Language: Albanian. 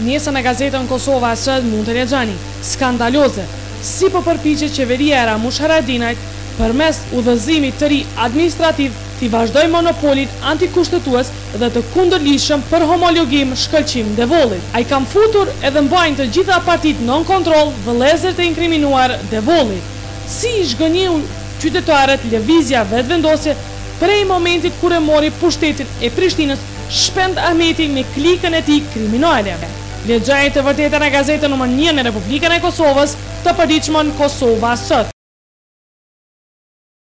Nesër në gazetën Kosova Sot mund të lexoni, Skandaloze, si po përpiqet qeveria e Ramush Haradinajt përmes udhëzimit të ri administrativ t'i vazhdojë monopolin antikushtetues dhe të kundërligjshëm për homologim Shkëlqim Devollit. A i kanë futur edhe mbajnë të gjitha partitë nën kontroll vëllezërit e inkriminuar Devolli. Si i zhgënjeu qytetarët Lëvizja Vetëvendosje prej momentit kur e mori pushtetin e Prishtinës Shpend Ahmeti me klikën e tij kriminale. Lexoni të vërtetën në gazetën numër një në Republikën e Kosovës, të përditshmën Kosova Sot.